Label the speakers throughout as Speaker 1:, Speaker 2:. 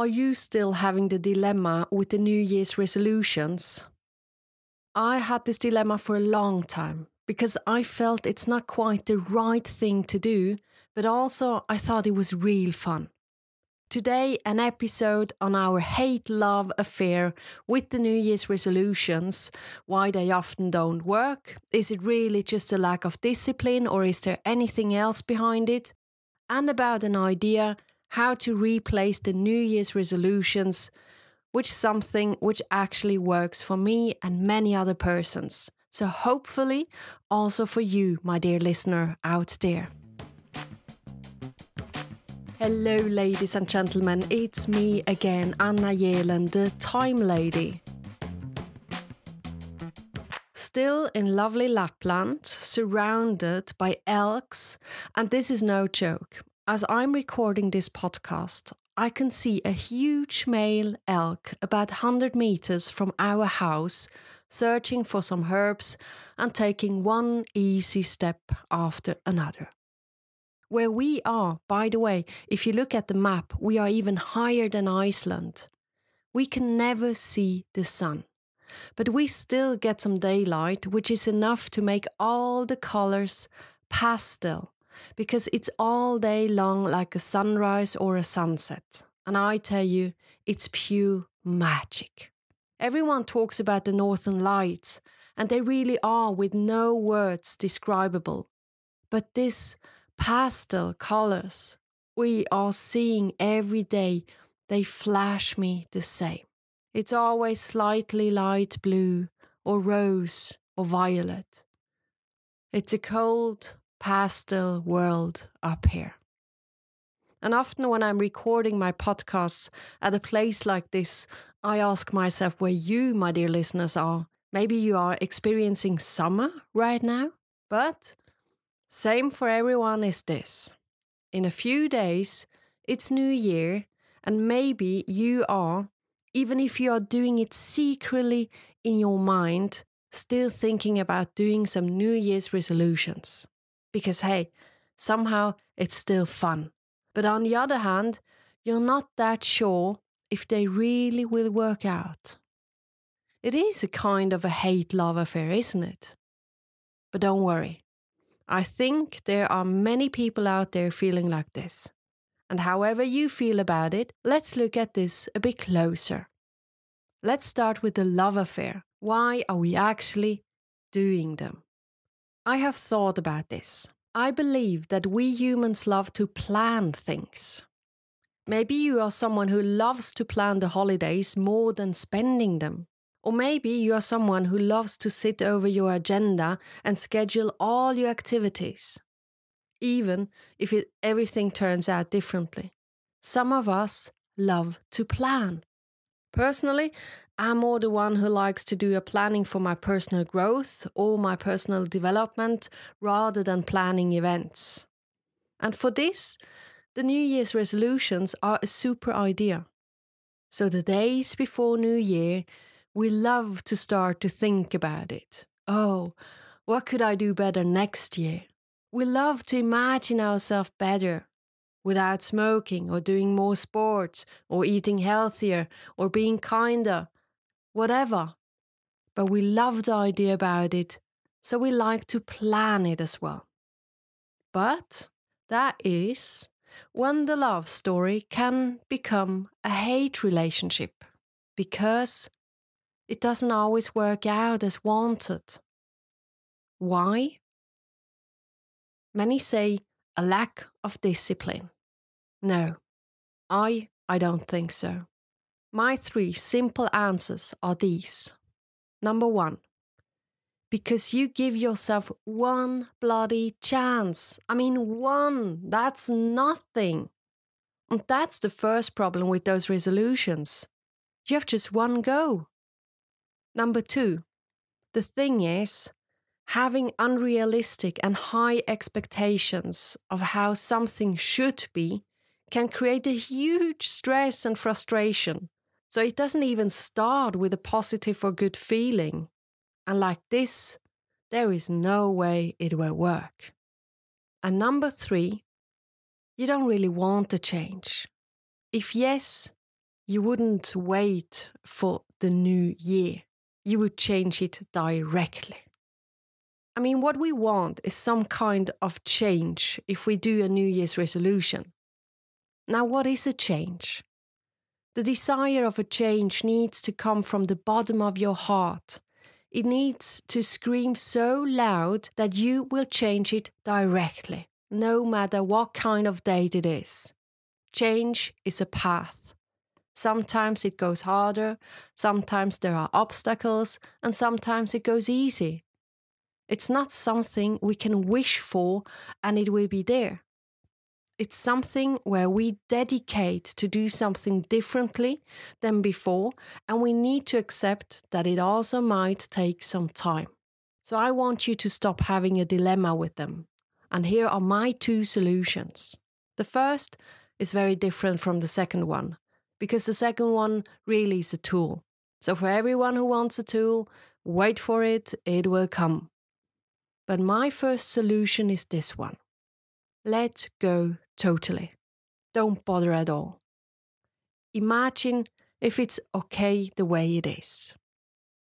Speaker 1: Are you still having the dilemma with the New Year's resolutions? I had this dilemma for a long time because I felt it's not quite the right thing to do, but also I thought it was real fun. Today, an episode on our hate love affair with the New Year's resolutions, why they often don't work. Is it really just a lack of discipline or is there anything else behind it? And about an idea how to replace the New Year's resolutions with something which actually works for me and many other persons. So, hopefully, also for you, my dear listener out there. Hello, ladies and gentlemen, it's me again, Anna Jelen, the Time Lady. Still in lovely Lapland, surrounded by elks, and this is no joke. As I'm recording this podcast, I can see a huge male elk about 100 meters from our house searching for some herbs and taking one easy step after another. Where we are, by the way, if you look at the map, we are even higher than Iceland. We can never see the sun. But we still get some daylight, which is enough to make all the colors pastel because it's all day long like a sunrise or a sunset. And I tell you, it's pure magic. Everyone talks about the northern lights, and they really are with no words describable. But this pastel colors we are seeing every day, they flash me the same. It's always slightly light blue, or rose, or violet. It's a cold, pastel world up here. And often when I'm recording my podcasts at a place like this, I ask myself where you, my dear listeners, are. Maybe you are experiencing summer right now, but same for everyone is this. In a few days, it's New Year, and maybe you are, even if you are doing it secretly in your mind, still thinking about doing some New Year's resolutions because hey, somehow it's still fun. But on the other hand, you're not that sure if they really will work out. It is a kind of a hate love affair, isn't it? But don't worry. I think there are many people out there feeling like this. And however you feel about it, let's look at this a bit closer. Let's start with the love affair. Why are we actually doing them? I have thought about this. I believe that we humans love to plan things. Maybe you are someone who loves to plan the holidays more than spending them. Or maybe you are someone who loves to sit over your agenda and schedule all your activities, even if it, everything turns out differently. Some of us love to plan. Personally, I'm more the one who likes to do a planning for my personal growth or my personal development rather than planning events. And for this, the New Year's resolutions are a super idea. So, the days before New Year, we love to start to think about it. Oh, what could I do better next year? We love to imagine ourselves better without smoking or doing more sports or eating healthier or being kinder whatever. But we love the idea about it, so we like to plan it as well. But that is when the love story can become a hate relationship because it doesn't always work out as wanted. Why? Many say a lack of discipline. No, I I don't think so. My three simple answers are these. Number one, because you give yourself one bloody chance. I mean, one, that's nothing. And that's the first problem with those resolutions. You have just one go. Number two, the thing is, having unrealistic and high expectations of how something should be can create a huge stress and frustration so it doesn't even start with a positive or good feeling. And like this, there is no way it will work. And number three, you don't really want to change. If yes, you wouldn't wait for the new year, you would change it directly. I mean, what we want is some kind of change if we do a New Year's resolution. Now, what is a change? The desire of a change needs to come from the bottom of your heart. It needs to scream so loud that you will change it directly, no matter what kind of date it is. Change is a path. Sometimes it goes harder, sometimes there are obstacles, and sometimes it goes easy. It's not something we can wish for and it will be there. It's something where we dedicate to do something differently than before, and we need to accept that it also might take some time. So I want you to stop having a dilemma with them. And here are my two solutions. The first is very different from the second one, because the second one really is a tool. So for everyone who wants a tool, wait for it, it will come. But my first solution is this one let go totally. Don't bother at all. Imagine if it's okay the way it is.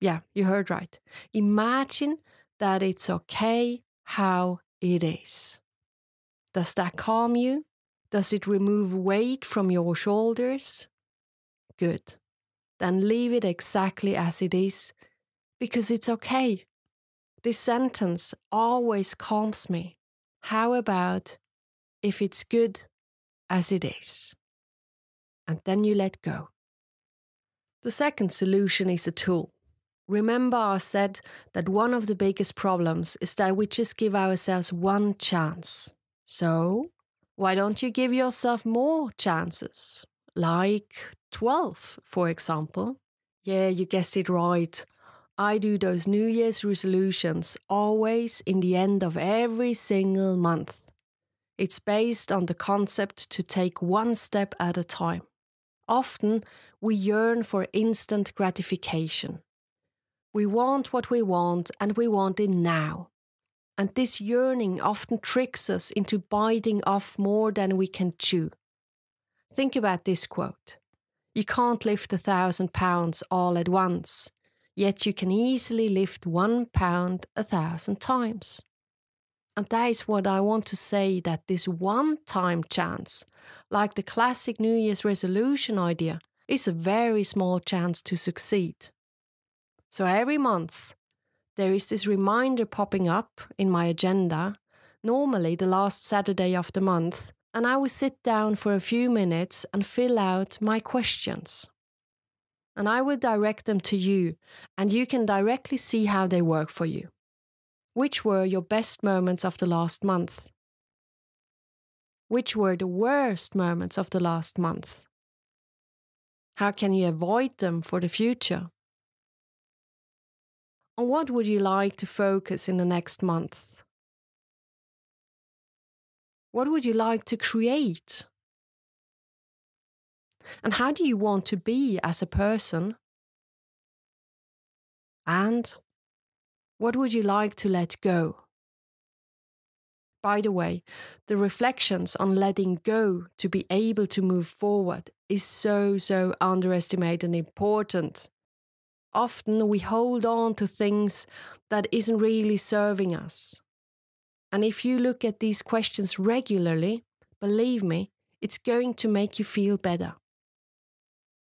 Speaker 1: Yeah, you heard right. Imagine that it's okay how it is. Does that calm you? Does it remove weight from your shoulders? Good. Then leave it exactly as it is because it's okay. This sentence always calms me. How about if it's good as it is? And then you let go. The second solution is a tool. Remember, I said that one of the biggest problems is that we just give ourselves one chance. So, why don't you give yourself more chances? Like 12, for example. Yeah, you guessed it right. I do those New Year's resolutions always in the end of every single month. It's based on the concept to take one step at a time. Often we yearn for instant gratification. We want what we want and we want it now. And this yearning often tricks us into biting off more than we can chew. Think about this quote You can't lift a thousand pounds all at once yet you can easily lift one pound a thousand times. And that is what I want to say that this one time chance, like the classic New Year's resolution idea, is a very small chance to succeed. So every month, there is this reminder popping up in my agenda, normally the last Saturday of the month, and I will sit down for a few minutes and fill out my questions and I will direct them to you, and you can directly see how they work for you. Which were your best moments of the last month? Which were the worst moments of the last month? How can you avoid them for the future? On what would you like to focus in the next month? What would you like to create? And how do you want to be as a person? And what would you like to let go? By the way, the reflections on letting go to be able to move forward is so, so underestimated and important. Often we hold on to things that isn't really serving us. And if you look at these questions regularly, believe me, it's going to make you feel better.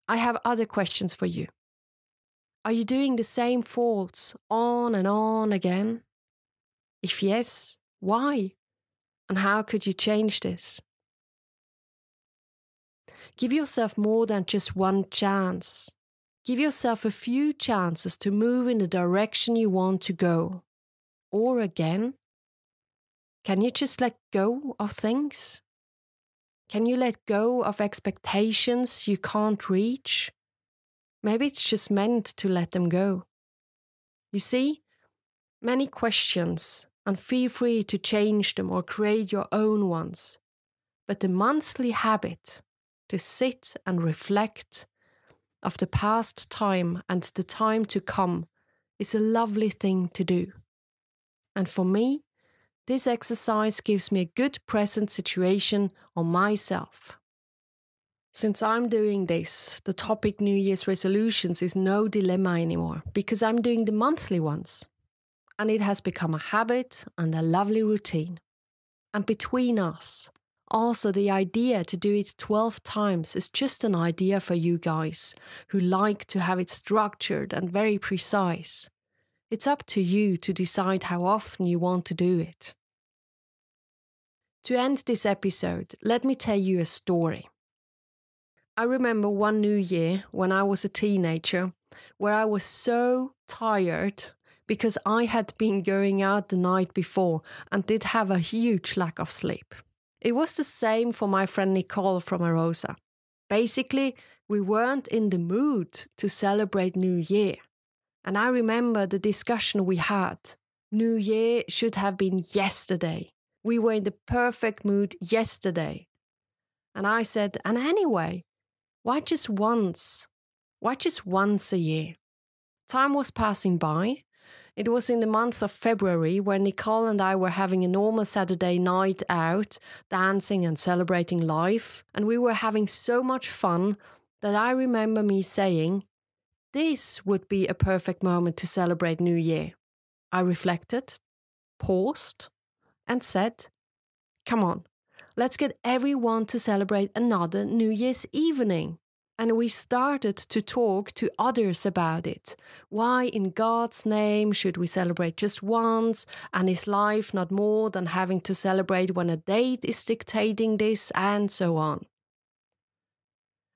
Speaker 1: I have other questions for you. Are you doing the same faults on and on again? If yes, why? And how could you change this? Give yourself more than just one chance. Give yourself a few chances to move in the direction you want to go. Or again, can you just let go of things? Can you let go of expectations you can't reach? Maybe it's just meant to let them go. You see, many questions, and feel free to change them or create your own ones. But the monthly habit to sit and reflect of the past time and the time to come is a lovely thing to do. And for me, this exercise gives me a good present situation on myself. Since I'm doing this, the topic New Year's resolutions is no dilemma anymore because I'm doing the monthly ones. And it has become a habit and a lovely routine. And between us, also the idea to do it 12 times is just an idea for you guys who like to have it structured and very precise. It's up to you to decide how often you want to do it. To end this episode, let me tell you a story. I remember one New Year when I was a teenager where I was so tired because I had been going out the night before and did have a huge lack of sleep. It was the same for my friend Nicole from Arosa. Basically, we weren't in the mood to celebrate New Year. And I remember the discussion we had. New Year should have been yesterday. We were in the perfect mood yesterday. And I said, and anyway, why just once? Why just once a year? Time was passing by. It was in the month of February when Nicole and I were having a normal Saturday night out, dancing and celebrating life, and we were having so much fun that I remember me saying, This would be a perfect moment to celebrate New Year. I reflected, paused, and said, Come on, let's get everyone to celebrate another New Year's evening. And we started to talk to others about it. Why, in God's name, should we celebrate just once? And is life not more than having to celebrate when a date is dictating this? And so on.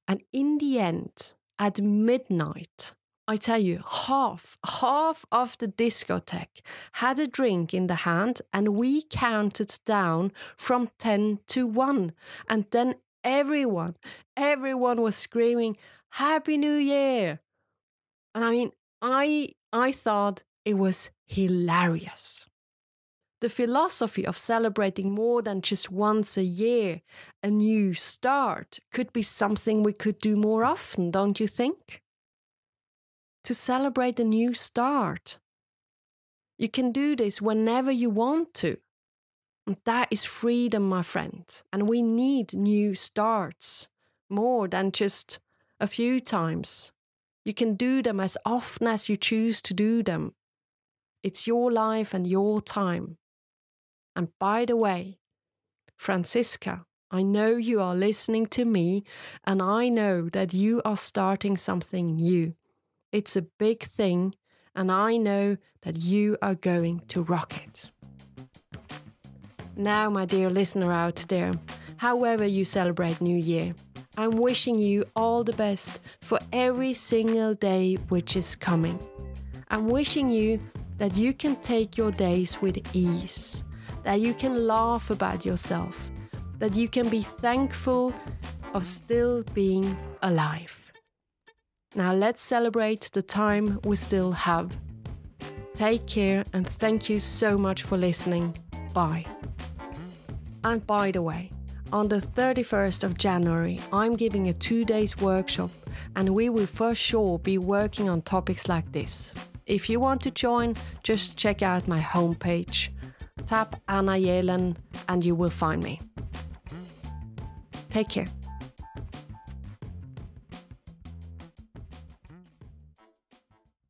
Speaker 1: And in the end, at midnight, I tell you, half, half of the discotheque had a drink in the hand, and we counted down from 10 to 1. And then everyone, everyone was screaming, Happy New Year! And I mean, I, I thought it was hilarious. The philosophy of celebrating more than just once a year, a new start, could be something we could do more often, don't you think? To celebrate a new start. You can do this whenever you want to. And that is freedom, my friend. And we need new starts more than just a few times. You can do them as often as you choose to do them. It's your life and your time. And by the way, Francisca, I know you are listening to me, and I know that you are starting something new. It's a big thing, and I know that you are going to rock it. Now, my dear listener out there, however you celebrate New Year, I'm wishing you all the best for every single day which is coming. I'm wishing you that you can take your days with ease, that you can laugh about yourself, that you can be thankful of still being alive. Now let's celebrate the time we still have. Take care and thank you so much for listening. Bye. And by the way, on the 31st of January, I'm giving a two days workshop and we will for sure be working on topics like this. If you want to join, just check out my homepage. Tap Anna Jelen and you will find me. Take care.